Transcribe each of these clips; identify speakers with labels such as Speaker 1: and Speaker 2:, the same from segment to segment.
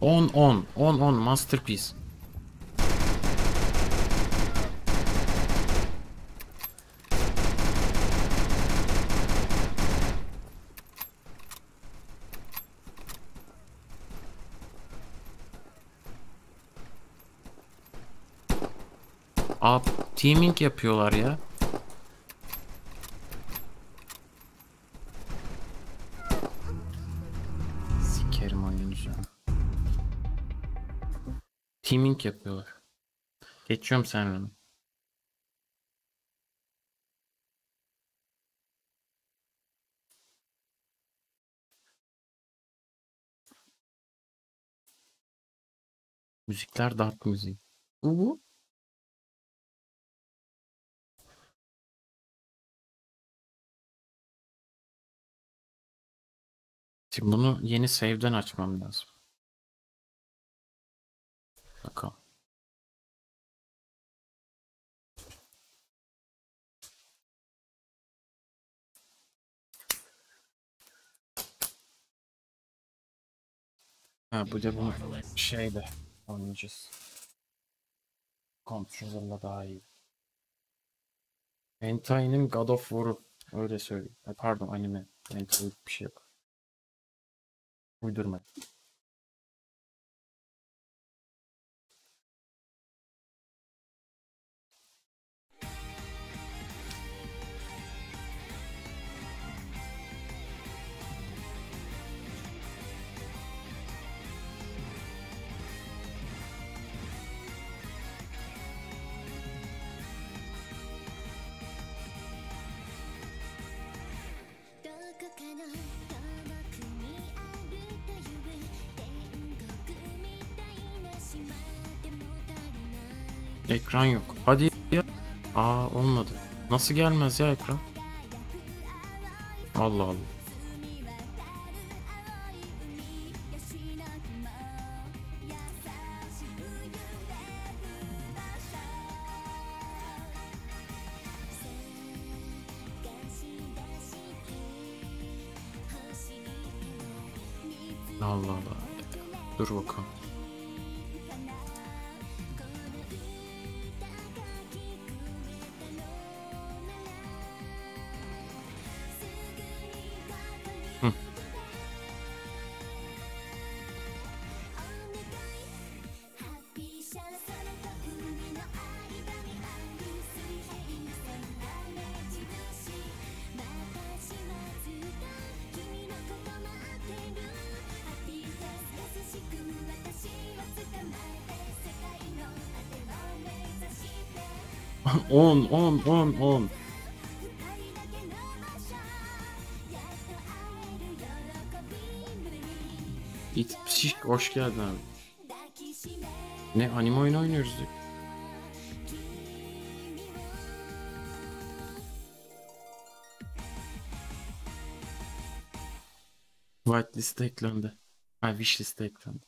Speaker 1: 10 10 10 10 masterpiece. Aa teaming yapıyorlar ya. Teaming yapıyorlar. Geçiyorum sen Müzikler dark müziği. Bu Şimdi bunu yeni save'den açmam lazım. Bakalım. Ha bu da bunu şeyde oynayacağız. Controller'la daha iyi. Hentai'nin God of War'u öyle söyleyeyim. Pardon anime. Hentai bir şey yok. Uydurma. Ekran yok. Hadi ya. Aa olmadı. Nasıl gelmez ya ekran? Allah Allah. 10 10 10 10 It şiş, hoş geldin abi. Ne anime oyunu oynuyoruz diyor. Whitelist eklendi. Ha wishlist eklendi.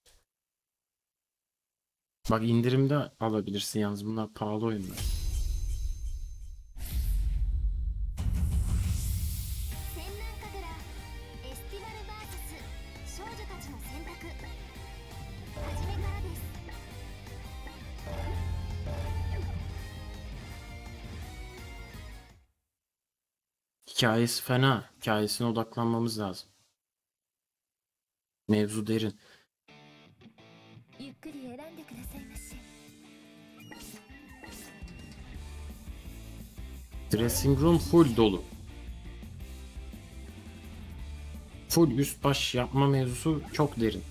Speaker 1: Bak indirimde alabilirsin yalnız bunlar pahalı oyunlar. Hikayesi fena. Hikayesine odaklanmamız lazım. Mevzu derin. Dressing room full dolu. Full üst baş yapma mevzusu çok derin.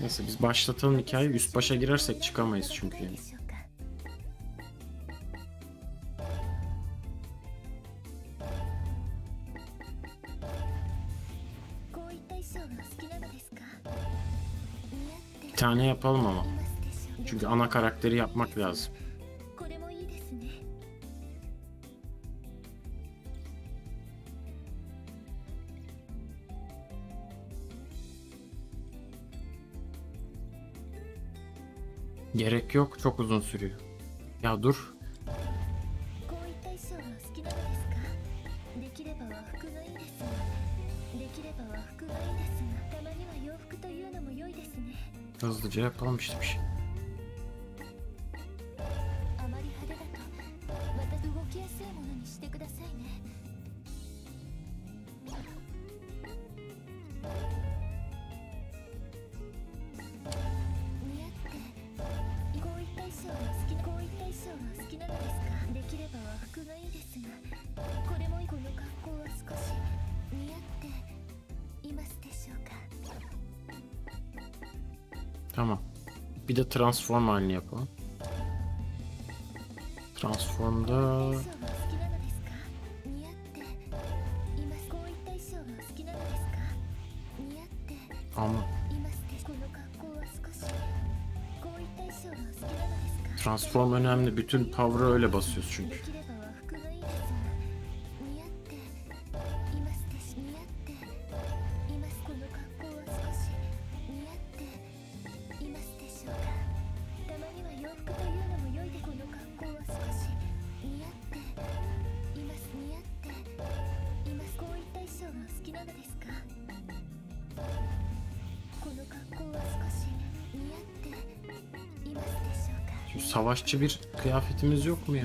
Speaker 1: Neyse biz başlatalım hikayeyi. Üst başa girersek çıkamayız çünkü yani. Bir tane yapalım ama. Çünkü ana karakteri yapmak lazım. Gerek yok çok uzun sürüyor. Ya dur
Speaker 2: hızlıca yapalım işte bir şey. transform halini yapalım. Transform'da Ama Transform önemli. Bütün power'ı öyle basıyoruz çünkü. savaşçı bir kıyafetimiz yok mu ya?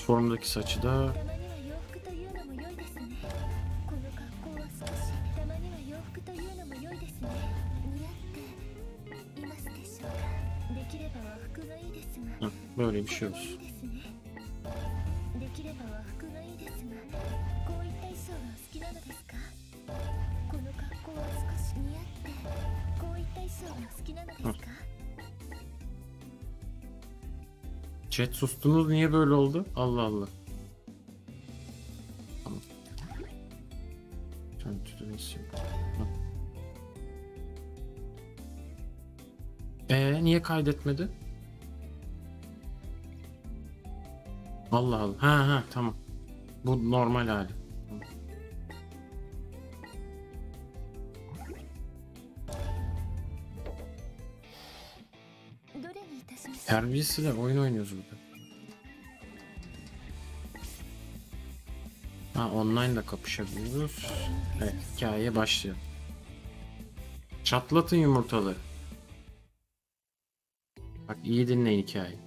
Speaker 2: formdaki saçı da böyle bir şey olsun. Chat sustunuz niye böyle oldu? Allah Allah. Ee, niye kaydetmedi? Allah Allah. Ha ha tamam. Bu normal hali. Terbiyesizler oyun oynuyoruz burada. Ha online da kapışabiliyoruz. Evet hikaye başlıyor. Çatlatın yumurtaları. Bak iyi dinleyin hikayeyi.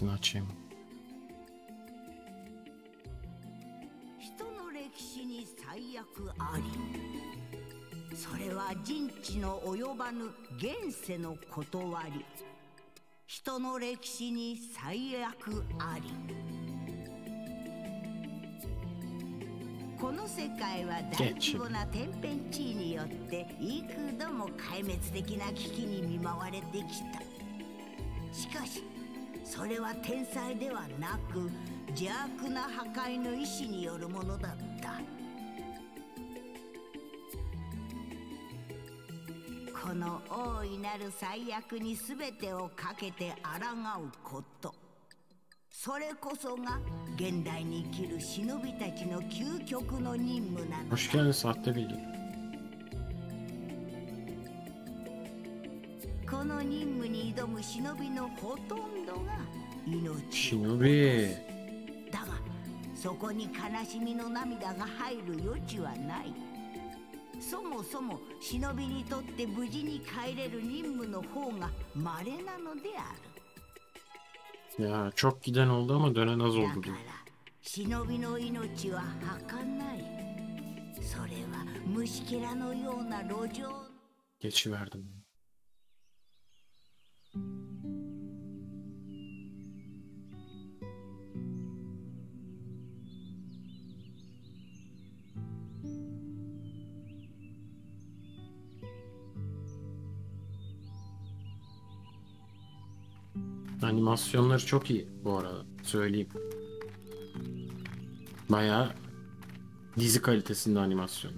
Speaker 3: značím. それは人知の及ばぬ現世の断人の歴史に最悪あり。この世界は大規模な天変地異によって幾度も壊滅的な危機に見舞われてきた。しかしそれは天才ではなく邪悪な破壊の意志によるものだった。この大いなる最悪に全てをかけて抗うこと。それこそが現代に生きる忍びたちの究極の任務なの
Speaker 2: だ。
Speaker 3: この任務に挑む忍びのほとん命。をだがそこに悲しみの涙が入る余地はない。そもそも忍びにとって無事に帰れる任務の方が稀なのである。
Speaker 2: いや çok giden oldu
Speaker 3: だから忍びの命は儚い。それは虫けらのような路上。
Speaker 1: Animasyonları çok iyi bu arada söyleyeyim. Bayağı dizi kalitesinde animasyon.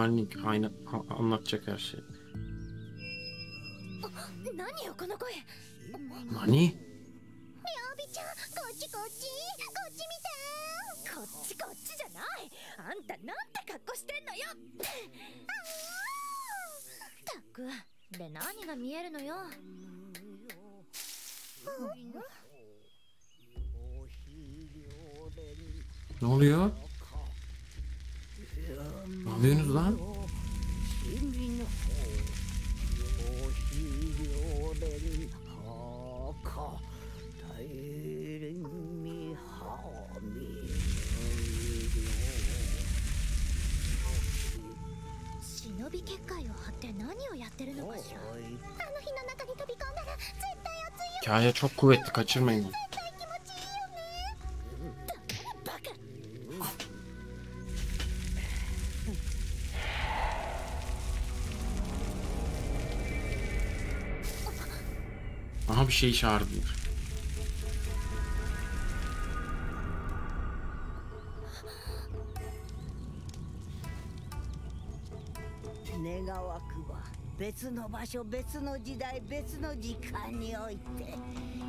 Speaker 1: anlık aynı anlatacak her
Speaker 4: şey.
Speaker 1: Nani? Ne oluyor?
Speaker 4: Münzler? Ya
Speaker 1: ya çok kuvvetli kaçırmayın. şey çağırdılar.
Speaker 3: 願わくは別の場所別の時代別の時間において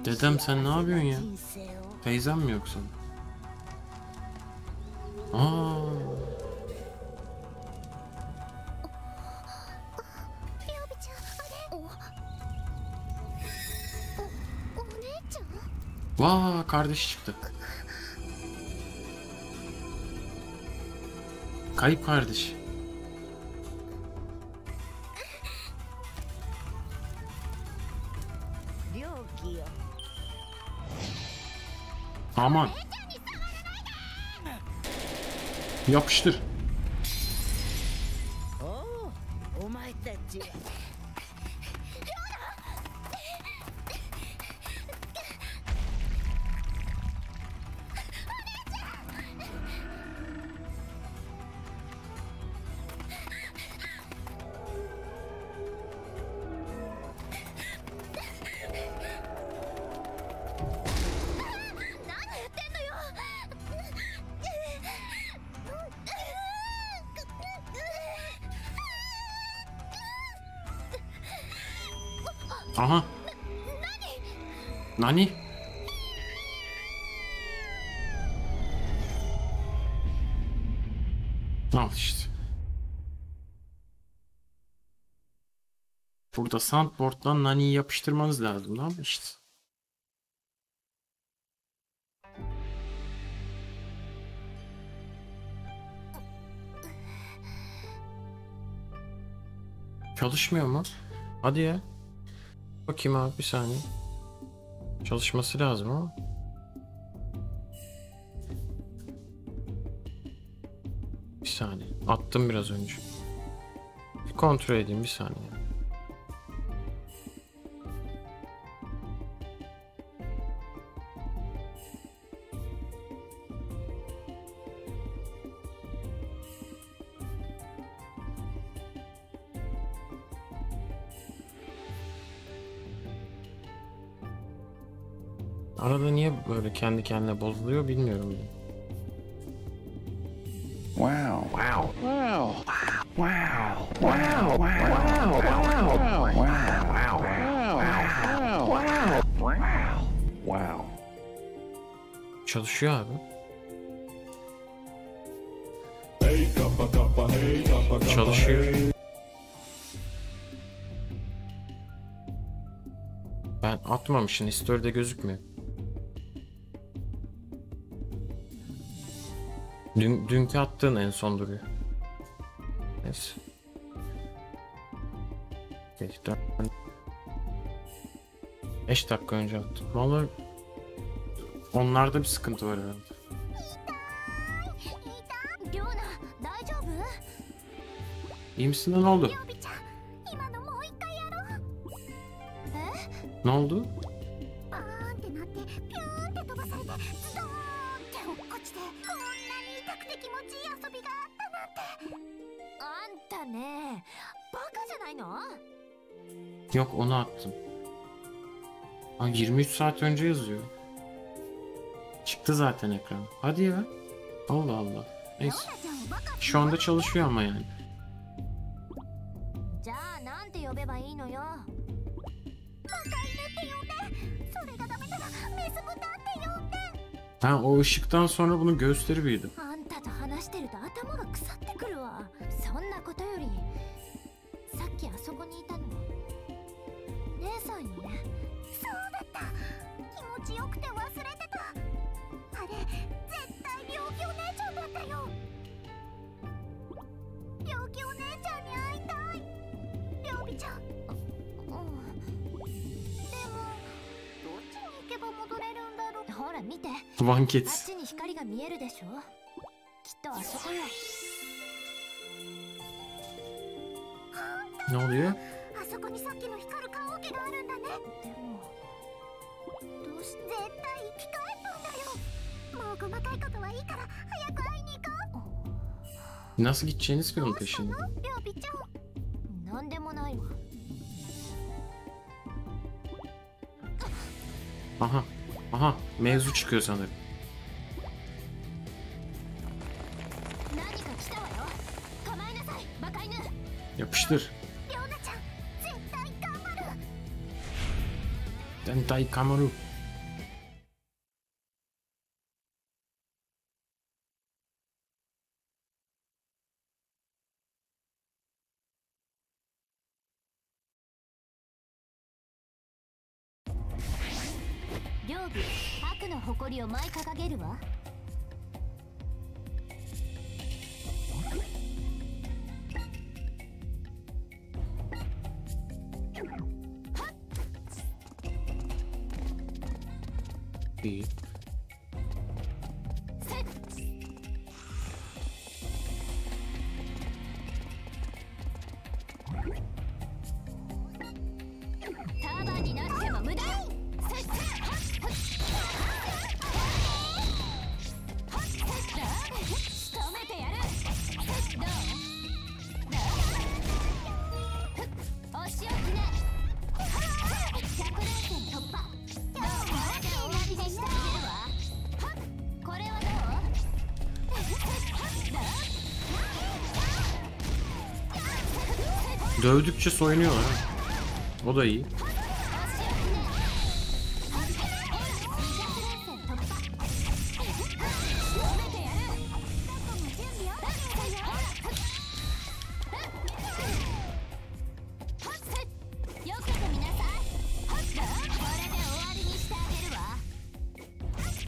Speaker 1: Dedem sen ne yapıyorsun ya?
Speaker 3: 人生を
Speaker 1: Teyzem mi yoksa? Aa, kardeşi çıktı. Kayıp kardeş. Aman. Yapıştır. Nani? Al işte. Burada soundboard'dan Nani'yi yapıştırmanız lazım ama işte. Çalışmıyor mu? Hadi ya. Bakayım abi bir saniye. Çalışması lazım ama. Bir saniye. Attım biraz önce. Bir kontrol edeyim bir saniye. Kendi kendine bozuluyor bilmiyorum.
Speaker 5: Wow. Wow. Wow. Wow. Wow. Wow. Wow. Wow. Wow. Wow. Wow. Wow.
Speaker 1: Çalışıyor abi. Çalışıyor. Ben atmamışım. History'de gözükmüyor. Dün, dünkü attığın en son duruyor. Neyse. Geç 5 dakika önce attım. Vallahi onlarda bir sıkıntı var herhalde. İyi misin ne oldu? Ne oldu?
Speaker 4: バカじゃないの
Speaker 1: Yok onu attım. Ha 23 saat önce yazıyor. Çıktı zaten ekran. Hadi ya. Allah Allah.
Speaker 4: リョー
Speaker 1: Neyse.
Speaker 4: ナちゃんをバカ
Speaker 1: Şu anda çalışıyor ama yani.
Speaker 4: じゃあなんて呼 ら見て
Speaker 1: One
Speaker 4: あっ.ちに光が見えるでしょ？きっとあそこよ
Speaker 1: Ne oluyor?
Speaker 4: あそこにさっきの光る棺桶があるんだねでもどうして絶対生き返ったんだよもう細かいことはいいから早く会いに行こ
Speaker 1: Nasıl gideceğiniz bir
Speaker 4: う
Speaker 1: onun
Speaker 4: どうしたの
Speaker 1: ？peşinde.
Speaker 4: りょうびちゃんなんでもないわ
Speaker 1: Aha. Aha mevzu çıkıyor sanırım. Yapıştır. Dentai Kamaru.
Speaker 4: 誇りを舞い掲げるわ」
Speaker 1: İyi.
Speaker 4: せ
Speaker 1: Dövdükçe soyunuyorlar. ha. O da iyi.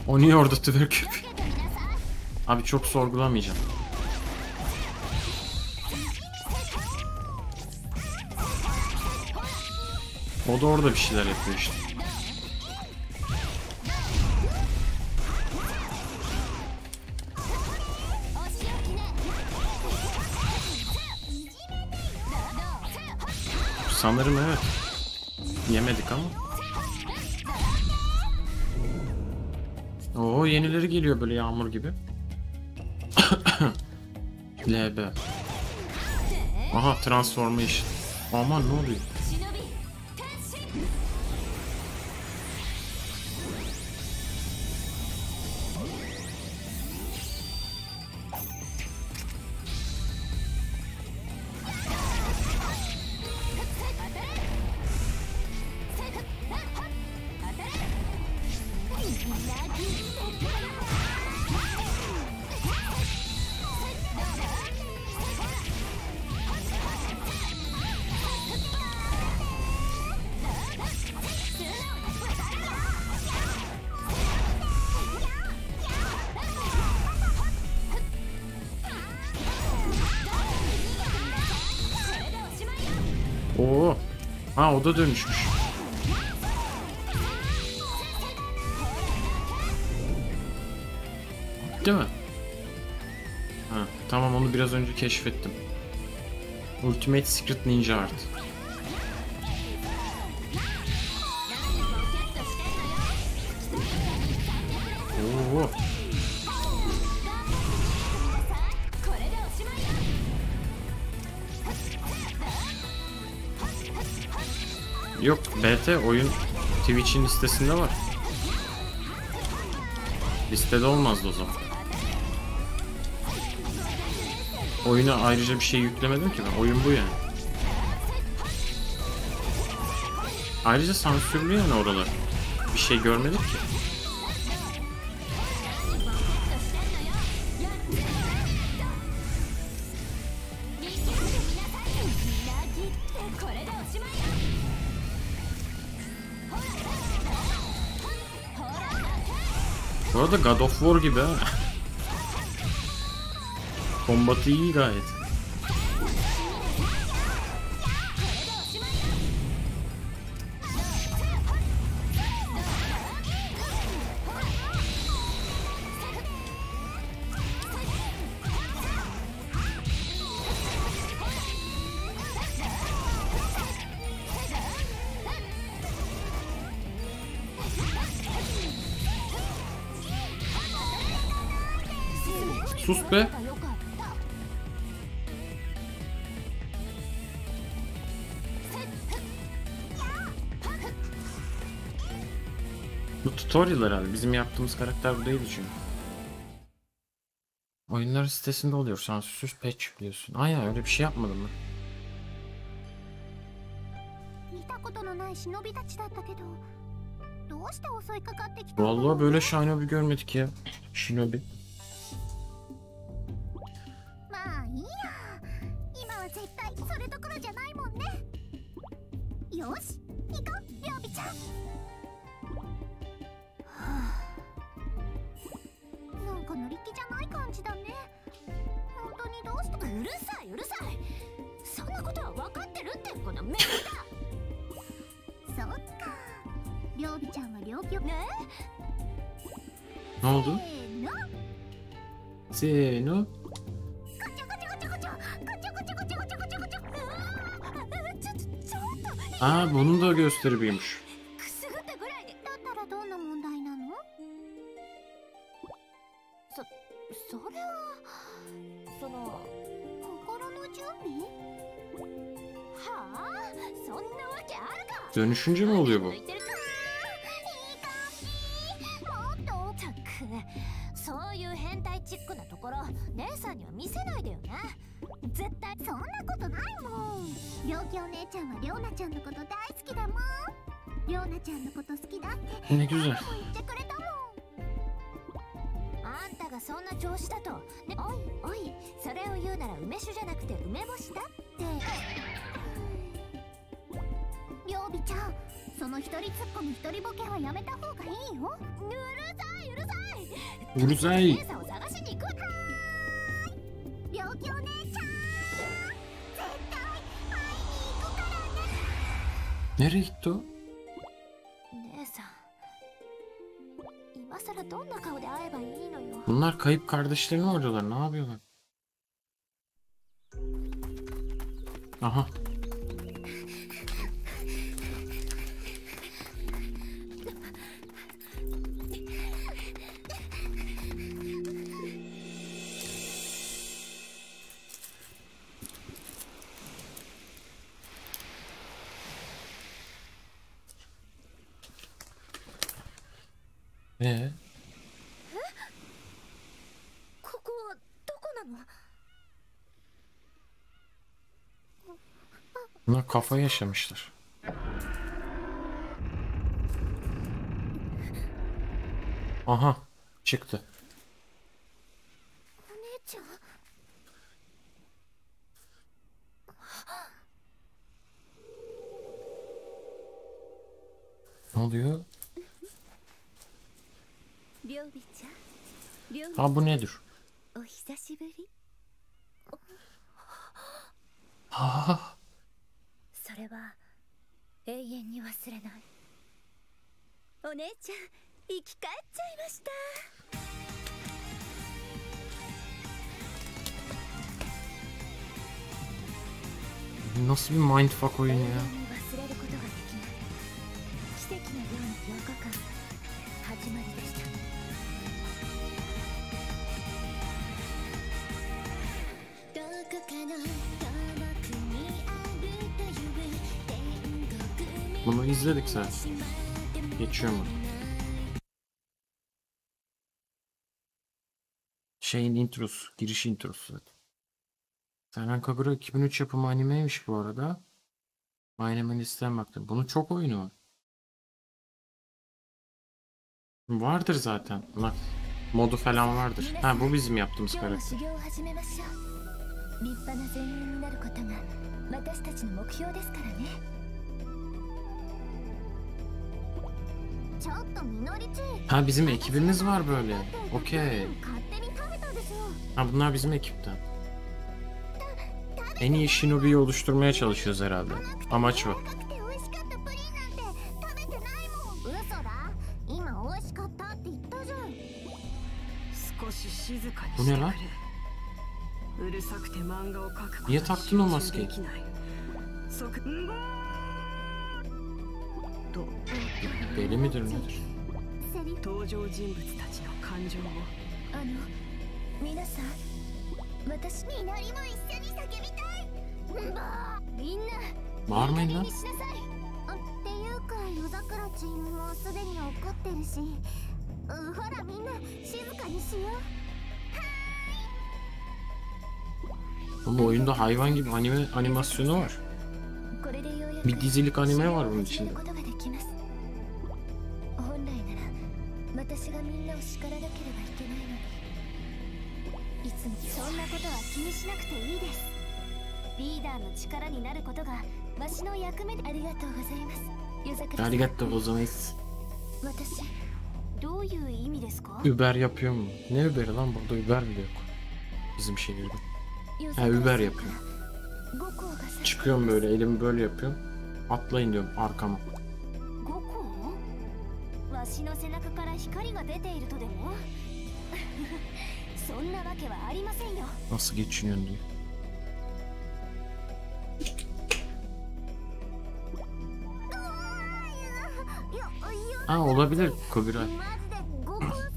Speaker 1: O niye orada yapıyor? Abi çok sorgulamayacağım. O da orada bir şeyler yapıyor işte. Sanırım evet. Yemedik ama. Oo yenileri geliyor böyle yağmur gibi. LB. Aha transformation. Aman ne oluyor? Ha o da dönüşmüş. Değil mi? Ha, tamam onu biraz önce keşfettim. Ultimate Secret Ninja Art. BT oyun Twitch'in listesinde var. Listede olmazdı o zaman. Oyuna ayrıca bir şey yüklemedim ki ben. Oyun bu yani. Ayrıca sansürlü yani oralar. Bir şey görmedik ki. Arada God of War gibi ha. Kombatı iyi gayet. Sus be. Bu tutorial herhalde. Bizim yaptığımız karakter bu değildi çünkü. Oyunlar sitesinde oluyor. Sansürsüz patch diyorsun. Aynen öyle bir şey yapmadım ben.
Speaker 4: 見たことのない忍びたちだったけどどうして襲いかかってきたの
Speaker 1: Vallahi böyle Shinobi görmedik ya. Shinobi.
Speaker 4: まあいいや今は絶対それどころじゃないもんね。よし行こうりょうびちゃん。はあ。なんか乗り気じゃない感じだね。本当にどうして？うるさいうるさい。そんなことは分かってるってこの目だそっか。りょうびちゃんは両極。ね
Speaker 1: ？Ne oldu?
Speaker 4: せーの。
Speaker 1: Zeno. Aa bunun da
Speaker 4: gösteribiymiş.
Speaker 1: Dönüşünce mi oluyor bu?
Speaker 4: 絶対そんなことないもん。りょうきお姉ちゃんはりょうなちゃんのこと大好きだもん。りょうなちゃんのこと好きだって。
Speaker 1: Ne güzel.
Speaker 4: 言ってくれたもん。あんたがそんな調子だと、ね、おいおいそれを言うなら梅酒じゃなくて梅干しだって。りょうびちゃん。その一人突っ込む一人ボケはやめた方がいいよ。うるさいうるさい。う
Speaker 1: るさい Nereye gitti o? Bunlar kayıp kardeşlerini arıyorlar. Ne yapıyorlar? Aha. kafayı yaşamışlar. Aha çıktı. Ne oluyor? Ha bu nedir? Ha.
Speaker 4: そそれは永遠に忘れない。お姉ちゃん生き返っちゃいました。遠
Speaker 1: ya?
Speaker 4: に忘れることができない。奇跡のような8日間始まりでした
Speaker 1: Bunu izledik zaten. Geçiyor mu? Şeyin introsu, giriş introsu zaten. Seren Kagura 2003 yapımı animeymiş bu arada. Aynı listeden baktım. Bunun çok oyunu var. Vardır zaten. Bak modu falan vardır. Ha bu bizim yaptığımız karakter. Ha bizim ekibimiz var böyle. Okey. Ha bunlar bizim ekipten. En iyi Shinobi'yi oluşturmaya çalışıyoruz herhalde. Amaç
Speaker 6: bu. Bu ne lan?
Speaker 1: Niye taktın o maskeyi? Deli midir nedir?
Speaker 4: セリフ
Speaker 6: 登場人物たちの感情を
Speaker 4: あの皆さん私みのりも一緒に叫びたいみんな
Speaker 1: Bağırmayın
Speaker 4: いい加減
Speaker 1: lan.
Speaker 4: にしなさいあっていうか夜桜ちんもうすでに怒ってるしうんほらみんな静かにしよう
Speaker 1: Ama oyunda hayvan gibi anime animasyonu var.
Speaker 4: これでようやく
Speaker 1: Bir dizilik anime var bunun
Speaker 4: 始め
Speaker 1: içinde.
Speaker 4: 私がみんなを叱らなければいけないのにいつもそんなことは気にしなくていいですリーダーの力になることがわしの役目でありがとうございます夜桜さん
Speaker 1: Arigato gozaimasu.
Speaker 4: 私どういう意味ですか
Speaker 1: Uber yapıyor mu? Ne Uber'i lan burada Uber bile yok. Bizim şehirde.
Speaker 4: 夜
Speaker 1: Ha Uber yapıyor.
Speaker 4: 五校がさ
Speaker 1: Çıkıyorum böyle elimi böyle yapıyorum. Atlayın diyorum arkama.
Speaker 4: 五校わしの背中から光が出ているとでもそんなわけはありませんよ
Speaker 1: Nasıl geçiniyorsun diyor. Ha olabilir Kubiray.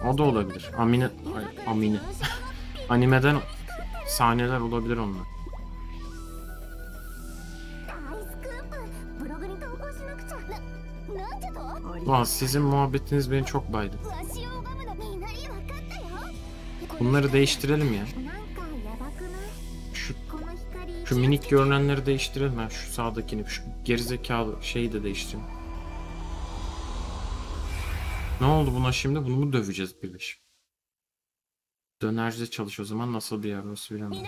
Speaker 1: O da olabilir. Amine, ay, Amine. Animeden sahneler olabilir onlar. Lan sizin muhabbetiniz beni çok baydı. Bunları değiştirelim ya. Şu, şu minik görünenleri değiştirelim. Yani şu sağdakini, şu gerizekalı şeyi de değiştirelim. Ne oldu buna şimdi? Bunu mu döveceğiz birleşim? Dönerci çalış o zaman nasıl bir yer orası bilemem.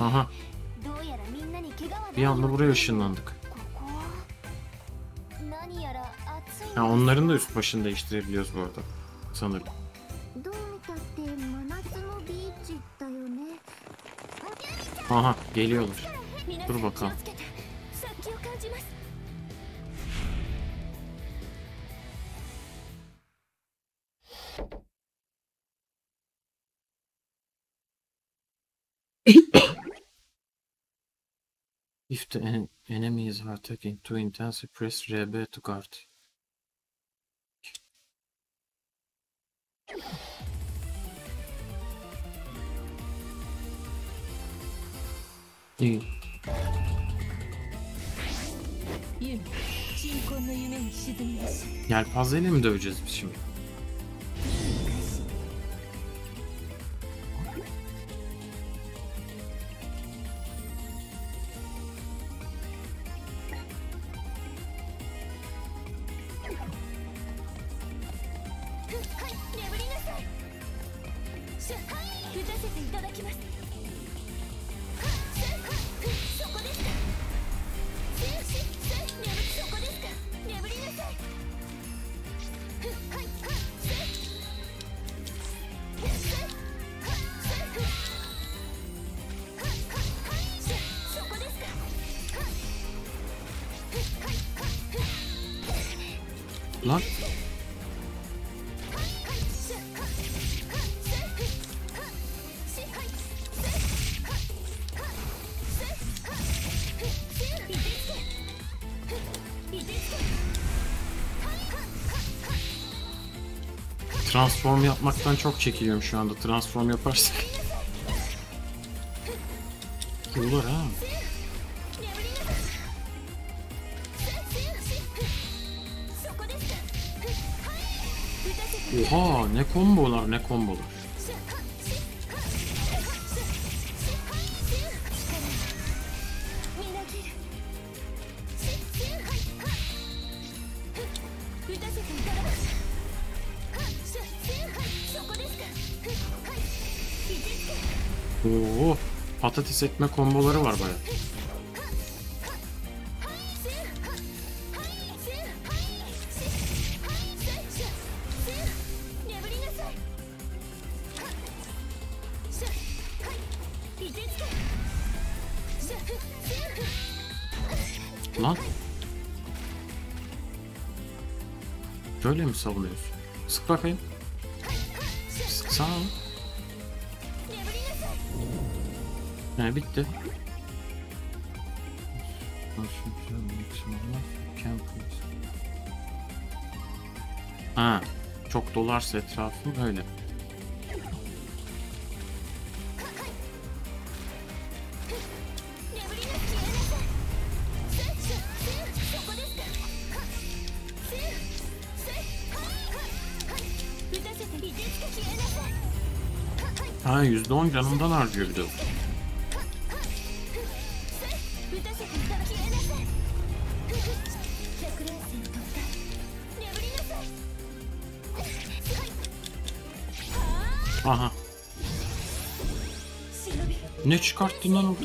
Speaker 1: Aha bir anda buraya ışınlandık. Ya onların da üst başını değiştirebiliyoruz bu arada. Sanırım. Aha geliyorlar. Dur bakalım. If the en enemies are attacking too intensely, press RB to guard.
Speaker 4: Değil.
Speaker 1: Yelpazeyle mi döveceğiz biz şimdi? Transform yapmaktan çok çekiliyorum şu anda. Transform yaparsak. Olur ha. Oha ne kombolar ne kombolar. Ekme komboları var baya. Lan. Böyle mi savunuyorsun? Sık bakayım. Sıksana. Ne bitti. Ha, çok dolarsa etrafım öyle. Ha %10 canımdan harcıyor bir de. Ne çıkarttın lan orada?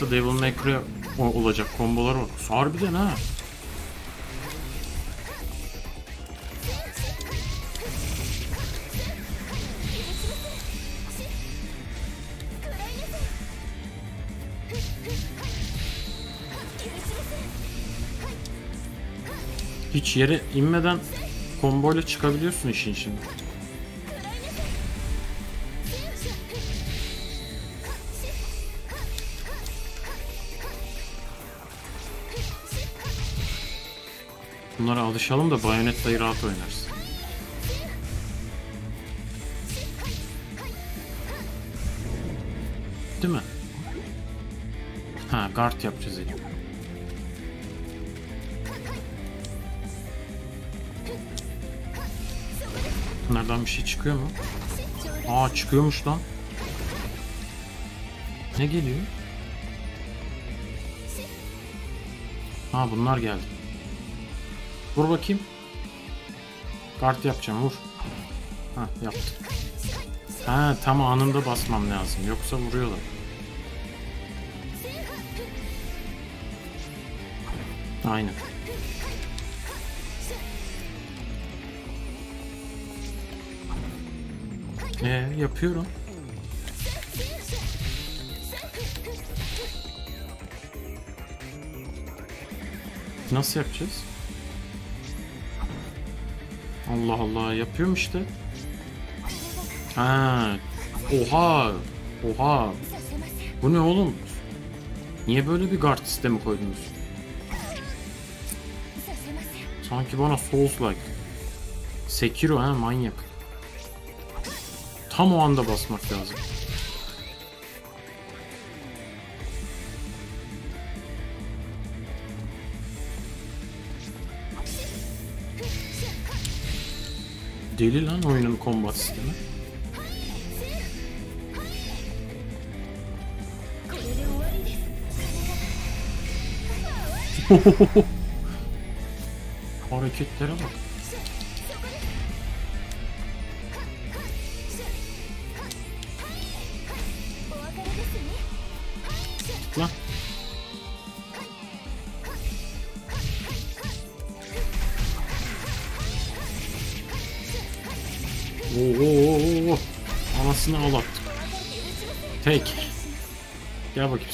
Speaker 1: Utanmazsa Devil May Cry olacak kombolar var. Harbiden ha. Hiç yere inmeden komboyla çıkabiliyorsun işin içinde. Bunlara alışalım da Bayonetta'yı rahat oynarız. Değil mi? Ha guard yapacağız ilk. Bunlardan bir şey çıkıyor mu? Aa çıkıyormuş lan. Ne geliyor? Ha bunlar geldi. Vur bakayım. Kart yapacağım vur. Ha yaptım. Ha tam anında basmam lazım. Yoksa vuruyorlar. Aynen. Ee, yapıyorum. Nasıl yapacağız? Allah Allah yapıyorum işte. Ha. Oha. Oha. Bu ne oğlum? Niye böyle bir guard sistemi koydunuz? Sanki bana Souls like. Sekiro ha manyak. Tam o anda basmak lazım. Deli lan oyunun kombat sistemi. Hareketlere bak.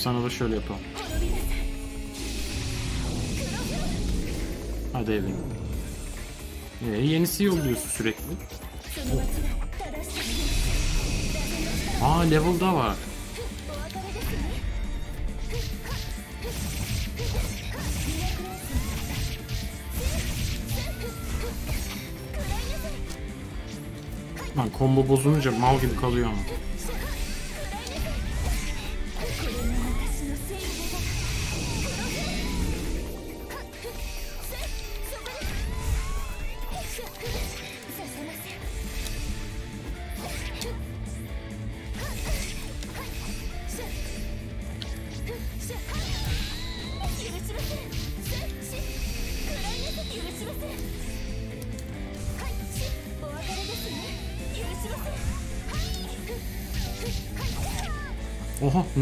Speaker 1: Sana da şöyle yapalım. Hadi evim. Ee, yenisi yolluyorsun sürekli. Aa level'da var. Lan combo bozulunca mal gibi kalıyor ama.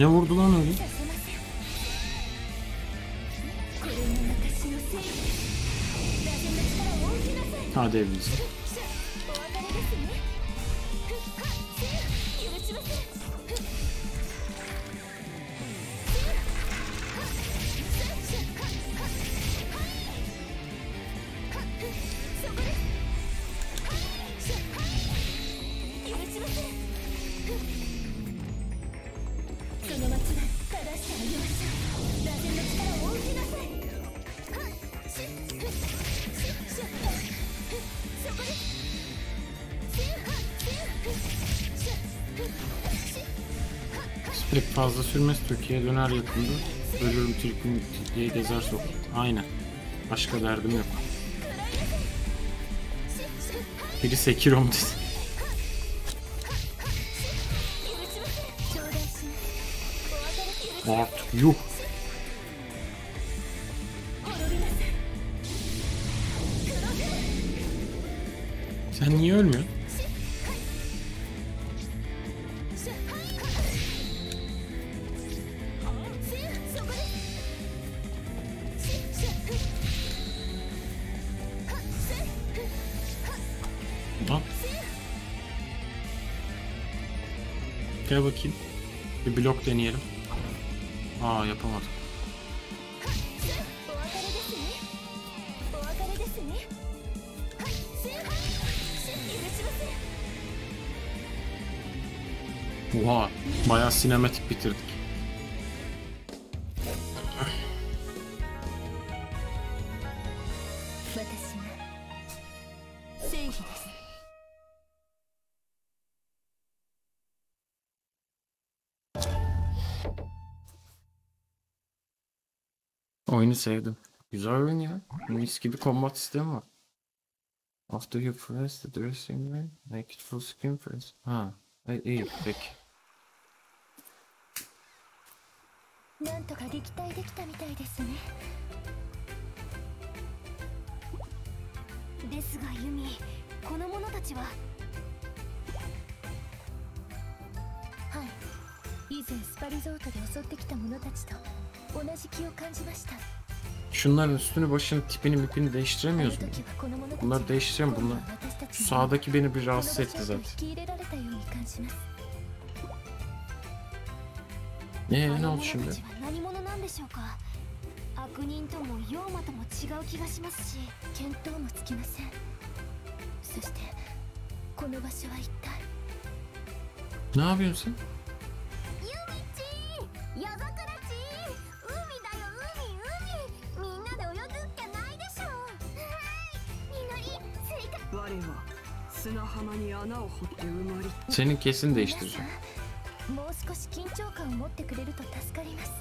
Speaker 1: Ne vurdu lan Pek fazla sürmez Türkiye'ye döner yakında. Ölürüm Türk'üm diye gezer sokak. Aynen. Başka derdim yok. Biri Sekirom dedi. sinematik bitirdik. Oyunu sevdim. Güzel oyun ya. Mis gibi combat sistemi var. After you press the dressing room, make it full screen press. Ha, e, iyi peki.
Speaker 4: なんとか撃退できたみたいですねですがユミこの者たちははい以前スパリゾートで襲ってきた者たちと同じ気を感じました
Speaker 1: Şunların üstünü başını tipini mipini değiştiremiyoruz mu? Bunları değiştireceğim bunlar. sağdaki beni bir rahatsız
Speaker 4: 場
Speaker 1: etti zaten.
Speaker 4: 引き入れられたように感じます
Speaker 1: Ee
Speaker 4: あ
Speaker 1: ne
Speaker 4: の
Speaker 1: oldu
Speaker 4: 者
Speaker 1: şimdi?
Speaker 4: たちは何者なんでしょうか？悪人とも妖魔とも違う気がしますし見当もつきません。そしてこの場所は一体
Speaker 1: ？Ne yapıyorsun sen?
Speaker 4: ユミち夜桜ち海だよ海海。みんなで泳ぐっきゃないでしょはい。
Speaker 6: 我は砂浜に穴を掘って埋まり。
Speaker 1: Senin kesin
Speaker 4: 皆
Speaker 1: değiştireceğim.
Speaker 4: さんもう少し緊張感を持ってくれると助かります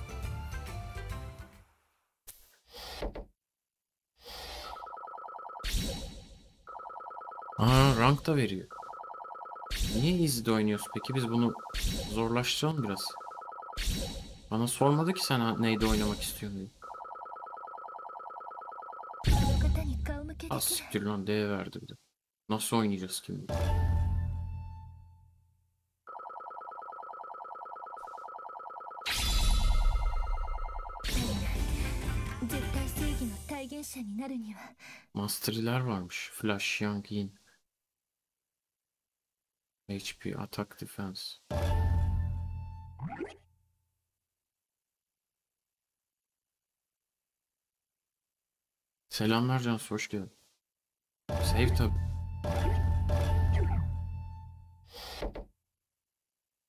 Speaker 1: Aa rank da veriyor. Niye easy'de oynuyoruz peki? Biz bunu zorlaştıralım biraz. Bana sormadı ki sen ha- neyde oynamak istiyorsun diye.
Speaker 4: あの方に顔向けで
Speaker 1: Az
Speaker 4: きる
Speaker 1: siktir lan D verdi bir de. Nasıl oynayacağız kim bilir?
Speaker 4: 体現者になるには
Speaker 1: Mastery'ler varmış. Flash, Young, Yin. HP, Attack, Defense. Selamlar Cansu, hoş geldin. Save tabi.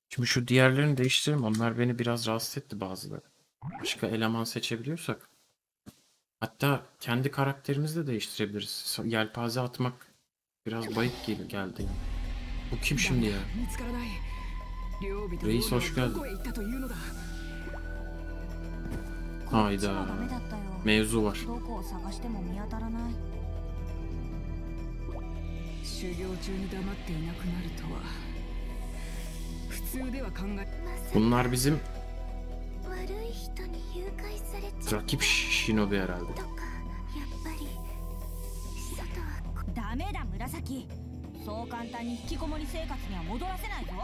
Speaker 1: Şimdi şu diğerlerini değiştirelim. Onlar beni biraz rahatsız etti bazıları. Başka eleman seçebiliyorsak. Hatta kendi karakterimizi de değiştirebiliriz. Yelpaze atmak biraz bayık gibi geldi. Bu kim şimdi ya?
Speaker 6: Reis hoş geldin.
Speaker 1: Hayda. Mevzu var. Bunlar bizim
Speaker 4: 悪い人に誘拐されちゃう。
Speaker 1: rakip shinobi herhalde.
Speaker 4: とかやっぱり外はこ
Speaker 7: ダメだ紫。そう簡単に引きこもり生活には戻らせないぞ。
Speaker 4: でも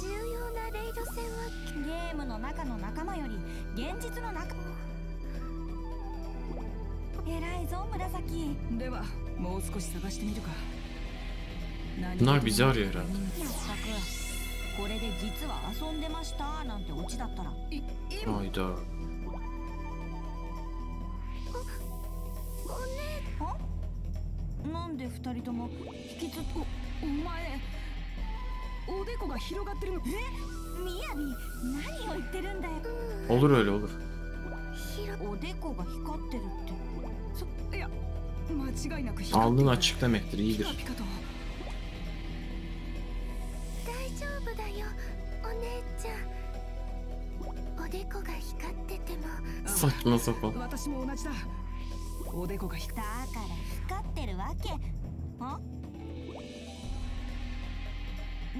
Speaker 4: 重要なレイド戦は
Speaker 7: ゲームの中の仲間より現実の仲偉いぞ紫。
Speaker 6: ではもう少し探してみるか。
Speaker 1: bizi arıyor herhalde.
Speaker 7: まったくこれで実は遊んでました？なんてオチだったら。
Speaker 1: Hayda.
Speaker 7: なんで二人とも引きつっ
Speaker 6: おお前。おでこが広がってるの。
Speaker 7: え？みやび何を言ってるんだよ。
Speaker 1: Olur öyle olur.
Speaker 4: 広。
Speaker 7: おでこが光ってるって。
Speaker 6: そいや間違いなく光ってピ
Speaker 4: 姉ちゃん。おでこが光ってても。
Speaker 1: Saçma sapan.
Speaker 6: 私も同じだ。おでこが光
Speaker 7: だから光ってるわけ。あ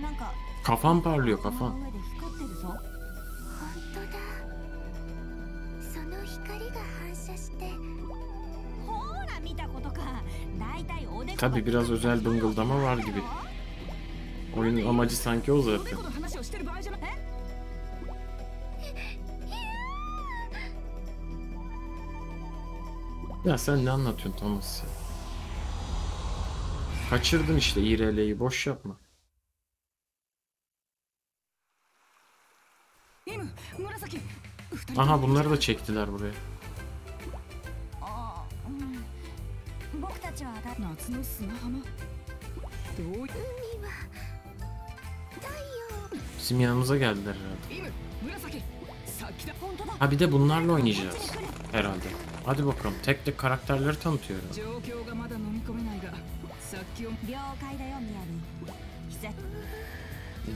Speaker 7: なんか。
Speaker 1: Kafan parlıyor
Speaker 7: この
Speaker 1: kafan.
Speaker 7: 上で光ってるぞ。
Speaker 4: 本当だ。その光が反射して。
Speaker 7: ほら見たことか。だいたいおでこ
Speaker 1: Tabi biraz özel bıngıldama var gibi. Oyunun amacı sanki o zaten. Ya sen ne anlatıyorsun Thomas ya? Kaçırdın işte İRL'yi boş yapma. Aha bunları da çektiler buraya. Bizim yanımıza geldiler herhalde. Ha bir de bunlarla oynayacağız. Herhalde. Hadi bakalım tek tek karakterleri tanıtıyorum.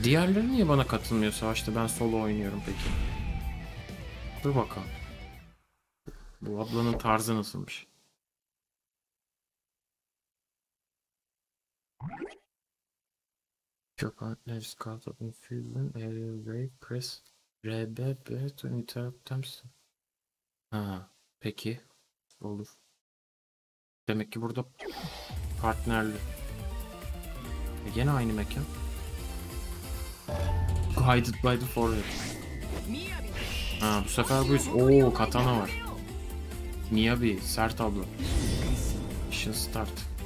Speaker 1: Diğerleri niye bana katılmıyor savaşta ben solo oynuyorum peki? Dur bakalım. Bu ablanın tarzı nasılmış? Your partner is caught up in fusion, aerial wave, press RB, B to interrupt them. Ha, peki. Olur. Demek ki burada partnerli. E gene aynı mekan. Guided by the forehead. Ha bu sefer buyuz. Oo katana var. Miyabi sert abla. Mission start.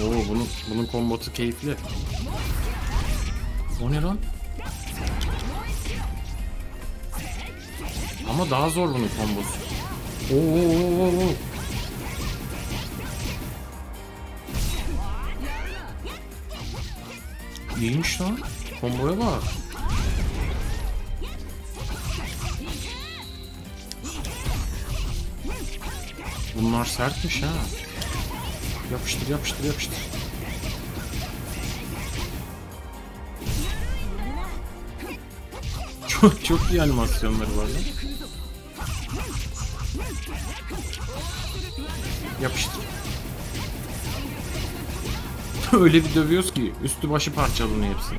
Speaker 1: Oo bunun bunun kombotu keyifli. O ne lan? Ama daha zor bunun kombosu. Oo. İyiymiş lan. Komboya bak. Bunlar sertmiş ha. Yapıştır yapıştır yapıştır. Çok çok iyi animasyonları var lan. Yapıştır. Öyle bir dövüyoruz ki üstü başı parçalanıyor hepsi.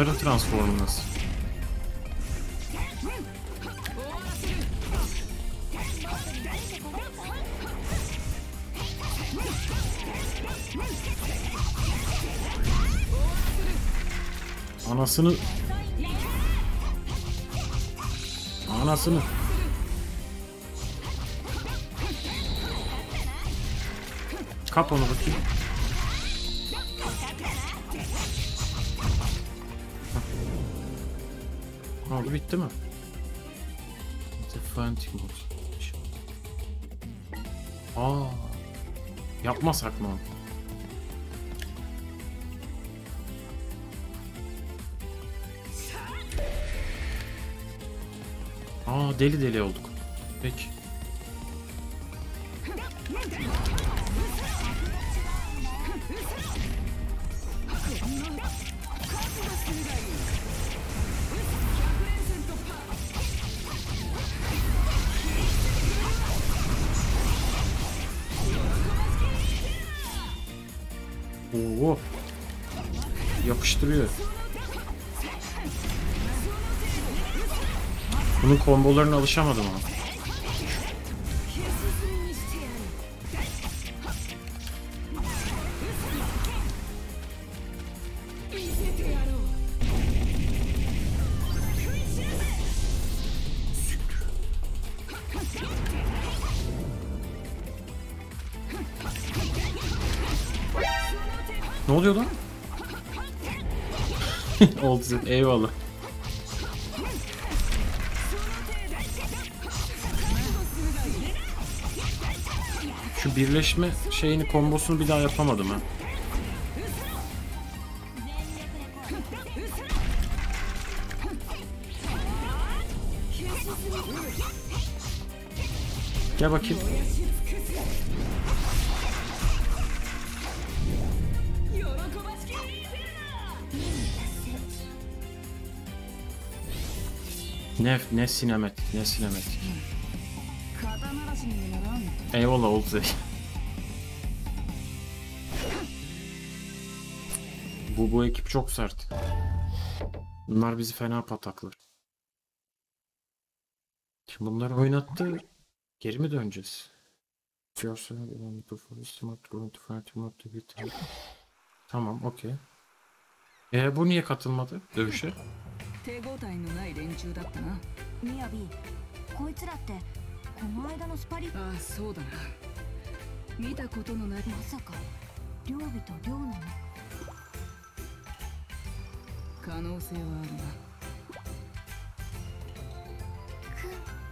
Speaker 1: Acaba bunların transformu nasıl? Anasını Anasını Kap onu bakayım. Bitti mi? Defiant mode. Aa, yapmasak mı? Aa deli deli olduk. Peki. Yapıştırıyor. Bunun kombolarına alışamadım ama. Oldu. Eyvallah. Şu birleşme şeyini kombosunu bir daha yapamadım ha. Gel bakayım. Ne, ne sinematik ne sinematik. Eyvallah oldu Bu bu ekip çok sert. Bunlar bizi fena pataklar. Şimdi bunları oynattı. Geri mi döneceğiz? Tamam okey. E bu niye katılmadı dövüşe?
Speaker 6: 手応えのない連中だったな。
Speaker 7: みやびこいつらってこの間のスパリ
Speaker 6: ああそうだな。見たことのない。
Speaker 7: まさか両備と両なの？
Speaker 6: 可能性はあるな。
Speaker 4: くん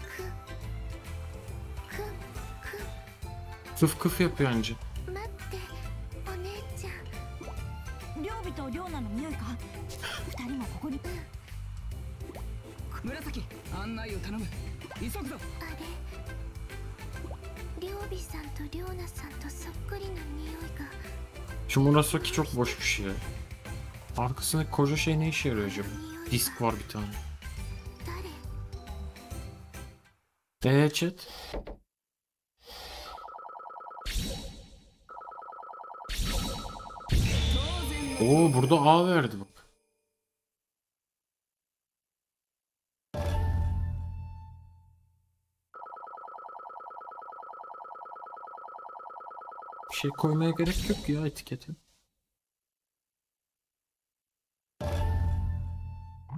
Speaker 4: くんく。
Speaker 1: Kıf kıf yapıyor anca.
Speaker 4: ん待ってお姉ちゃん。
Speaker 7: 両備と両なの匂いか？二人もここに
Speaker 6: 紫案内を頼む急ぐぞ
Speaker 4: あれりょうびさんとりょうなさんとそっくりな匂いが
Speaker 1: Şu Murasaki çok boş bir şey ya. Arkasındaki koca şey ne işe yarıyor acaba?
Speaker 4: 匂いが
Speaker 1: Disk var bir tane.
Speaker 4: 誰
Speaker 1: Eee chat? Oo burada A verdi bak. Şey koymaya gerek yok ya etiketi.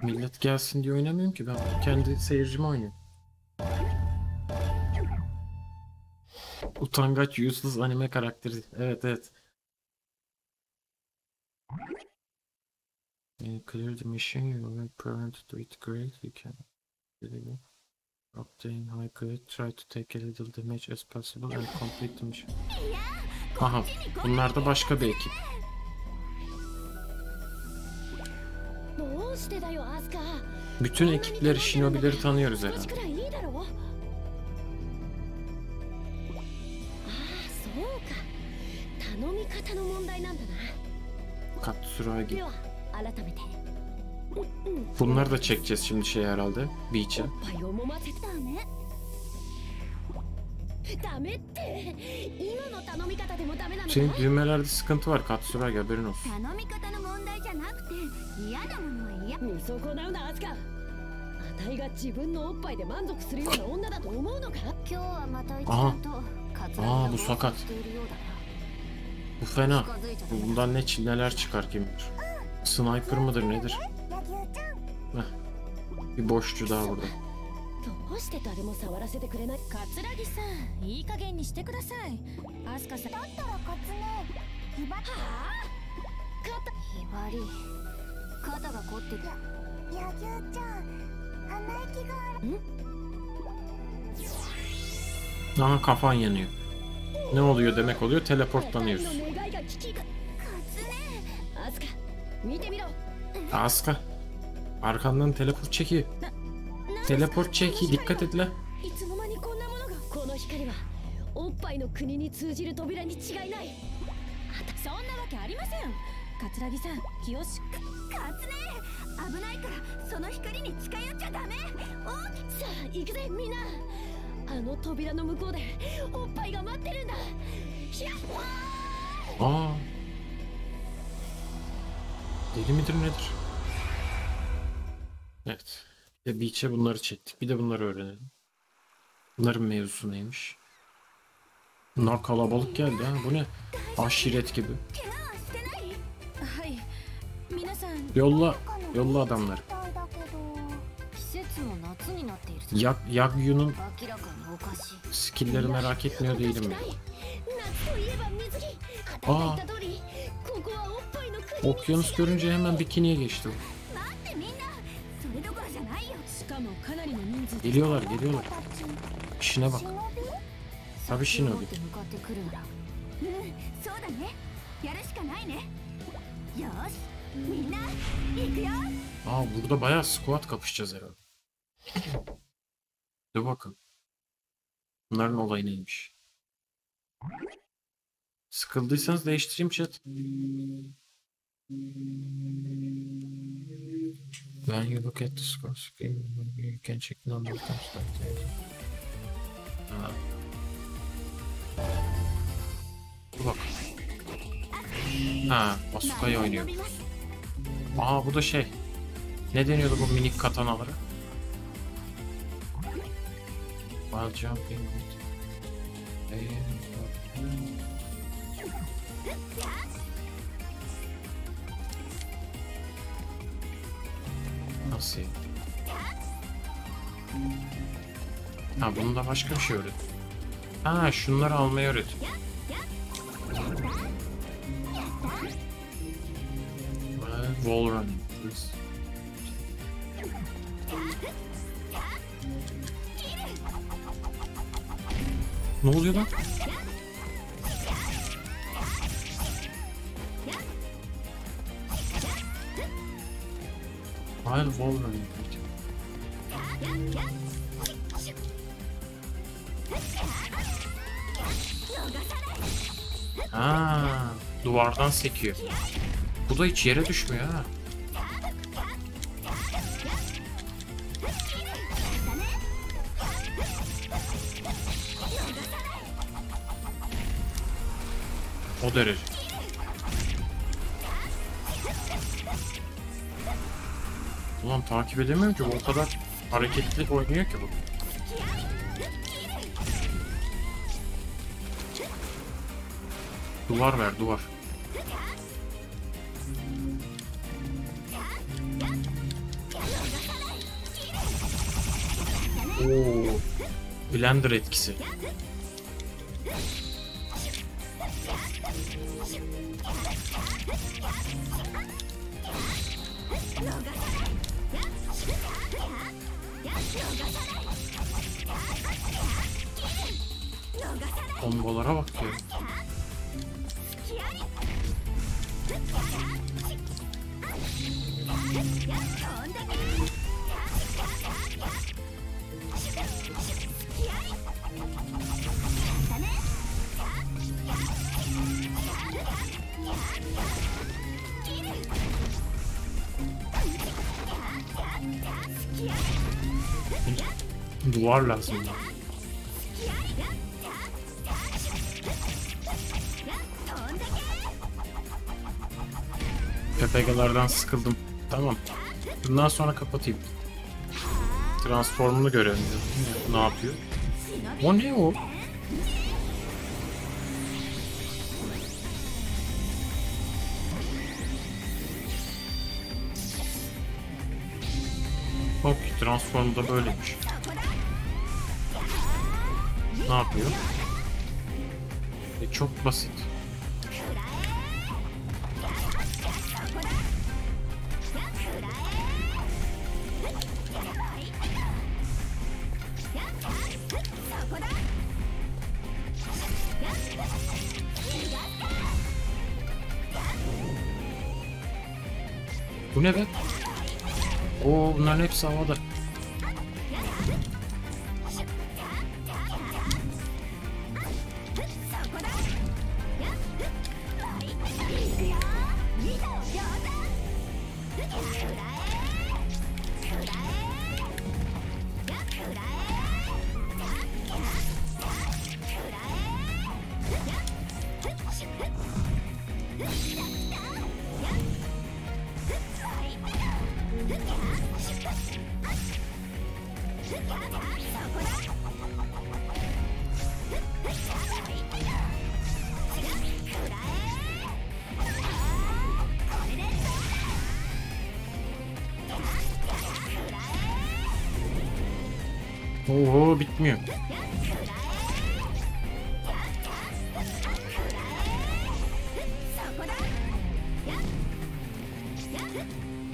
Speaker 1: Millet gelsin diye oynamıyorum ki ben kendi seyircime oynuyorum. Utangaç useless anime karakteri. Evet evet. Uh, clear the mission, you will prevent to it great, you can... Obtain high grade, try to take a little damage as possible and complete the mission. Aha bunlar da başka bir ekip. Bütün ekipler Shinobi'leri tanıyoruz herhalde. Katsuragi. Bunları da çekeceğiz şimdi şey herhalde. Beach'e. Senin düğmelerde sıkıntı var Katsuragi haberin olsun. Aha.
Speaker 7: Aa
Speaker 1: bu sakat. Bu fena. Bundan ne çileler çıkar kim bilir. Sniper mıdır nedir? Heh. Bir boşçu daha burada.
Speaker 4: どうして誰も触らせてくれない
Speaker 7: 桂木さんいい加減にしてくださいアスカさんだったらカツネひば
Speaker 4: 肩
Speaker 7: ひばり肩が凝ってる
Speaker 4: 野球ちゃん鼻息がある
Speaker 1: Aha kafan yanıyor. Ne oluyor demek oluyor? Teleportlanıyoruz.
Speaker 4: の願いが聞きかアスカ見てみろ
Speaker 1: Aska. Arkandan teleport çekiyor. Teleport çekiyor. Dikkat et la.
Speaker 4: いつの間にこんなものがこの光はおっぱいの国に通じる扉に違いない
Speaker 7: そんなわけありません桂木さん気をしカツネ危ないからその光に近寄っちゃダメ
Speaker 4: さあ行くぜみんなあの扉の向こうでおっぱいが待ってるんだひゃっ
Speaker 1: Aa. Deli midir nedir? Evet. Ve Beach'e bunları çektik. Bir de bunları öğrenelim. Bunların mevzusu neymiş? Bunlar kalabalık geldi ha. Bu ne? Aşiret gibi. Yolla, yolla adamları. Yak, Yagyu'nun skillleri merak etmiyor değilim
Speaker 4: ben. Aa!
Speaker 1: Okyanus görünce hemen bikiniye geçti
Speaker 6: bu.
Speaker 1: Geliyorlar geliyorlar. İşine bak. Tabii Shinobi. Aa burada bayağı squat kapışacağız herhalde. Dur bakın. Bunların olayı neymiş? Sıkıldıysanız değiştireyim chat. When you look at the score screen, you can check number of times that Ha. Dur bakalım. Ha, Asuka'yı oynuyor. Aa bu da şey. Ne deniyordu bu minik katanalara? While jumping with... ya? Ha bunu da başka bir şey öğret. Ha şunları almayı. Ve Wall running. Ne oluyor lan? Hayır wall running. Ha, duvardan sekiyor. Bu da hiç yere düşmüyor ha. O derece. Takip edemiyorum ki bu o kadar hareketli oynuyor ki bu. Duvar ver duvar. Oo. Blender etkisi.
Speaker 7: Kombolara bak ya. Duvar lazım PPG'lerden sıkıldım. Tamam. Bundan sonra kapatayım. Transformunu görelim. Ne yapıyor? O ne o? Okey, transform da böyleymiş. Ne yapıyor? E, çok basit. Bunların hepsi havada. Oho bitmiyor.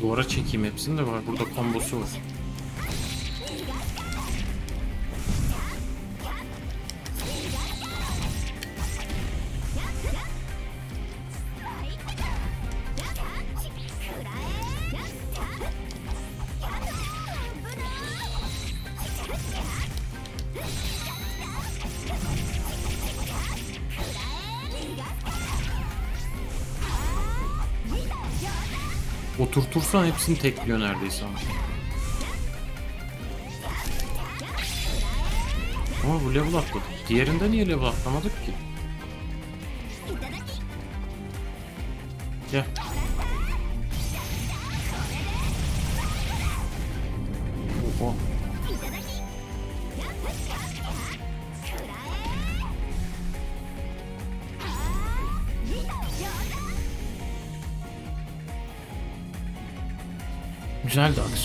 Speaker 7: Duvara çekeyim hepsini de var. Burada kombosu var. Oturtursan hepsini tekliyor neredeyse ama. Ama bu level atladık. Diğerinde niye level atlamadık ki?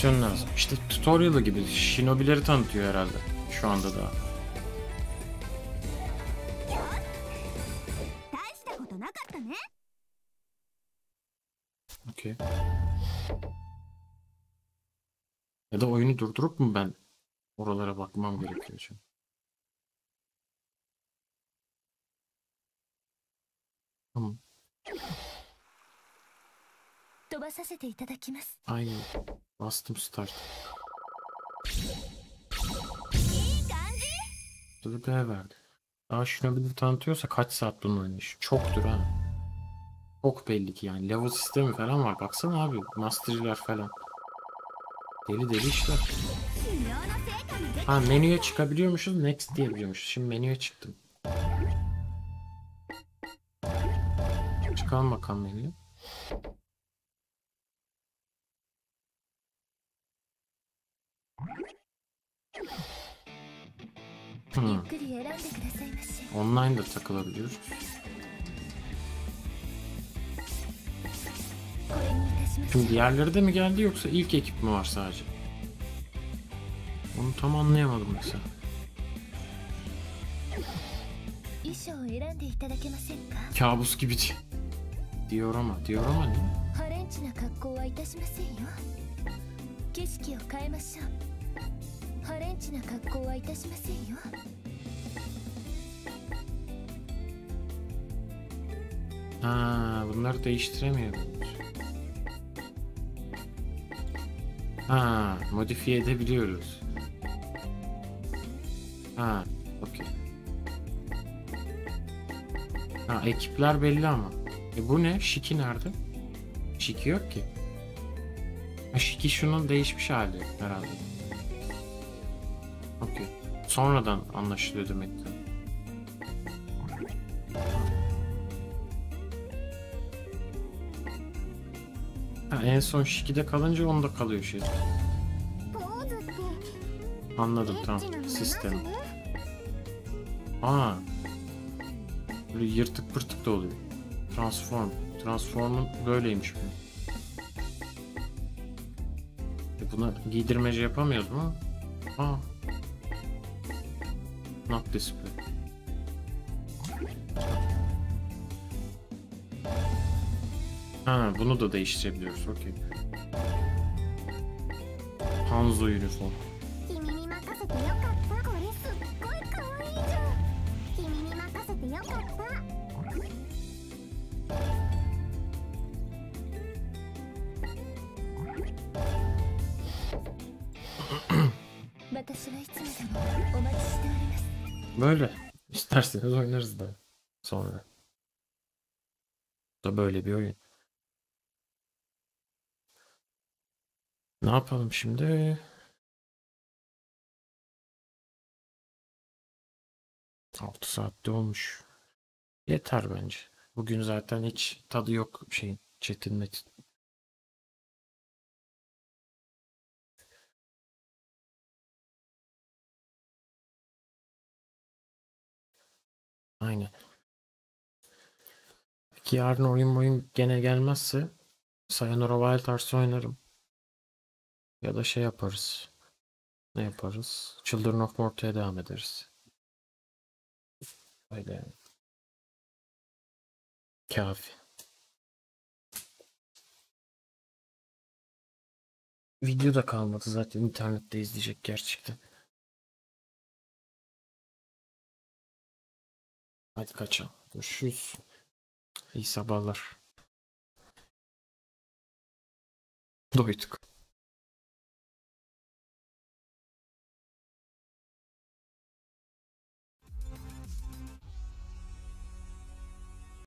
Speaker 7: animasyon lazım. İşte tutorial'ı gibi Shinobi'leri tanıtıyor herhalde şu anda da. Okey. Ya da oyunu durdurup mu Aynen. Bastım start. Burada B verdi. Daha Shinobi'de tanıtıyorsa kaç saat bunu oynamış? Çoktur ha. Çok belli ki yani. Level sistemi falan var. Baksana abi. Master'lar falan. Deli deli işler. Ha menüye çıkabiliyormuşuz. Next diyebiliyormuşuz. Şimdi menüye çıktım. Çıkalım bakalım menüye. Online da takılabiliyoruz. Şimdi diğerleri de mi geldi yoksa ilk ekip mi var sadece? Onu tam anlayamadım mesela. Kabus gibi diyor ama diyor ama ne?
Speaker 2: ハレンチな格好はいたしませんよ景色を変えましょうハレンチ
Speaker 4: チな格好はいたしませんよ
Speaker 1: Ha, bunları değiştiremiyoruz. Ha, modifiye edebiliyoruz. Ha, okey. Ha, ekipler belli ama. E bu ne? Şiki nerede? Şiki yok ki. Ha, Şiki şunun değişmiş hali herhalde. Okey. Sonradan anlaşılıyor demek ki. Ha, en son Shiki'de kalınca onda kalıyor şey. Anladım tamam. Sistem. Aa. Böyle yırtık pırtık da oluyor. Transform. Transform'un böyleymiş bu. E, buna giydirmece yapamıyoruz mu? Aa Not display. Ha, bunu da değiştirebiliyoruz. Okey. Hanzo uniform. İsterseniz oynarız da sonra. Da böyle bir oyun. Ne yapalım şimdi? Altı saatte olmuş. Yeter bence. Bugün zaten hiç tadı yok şeyin. Chat'in net. Aynen. Peki yarın oyun oyun gene gelmezse Sayonara Wild Hearts oynarım. Ya da şey yaparız. Ne yaparız? Children of Morta'ya devam ederiz. Öyle. Kafi. Video da kalmadı zaten internette izleyecek gerçekten. Hadi kaçalım. Görüşürüz. İyi sabahlar. Doyduk.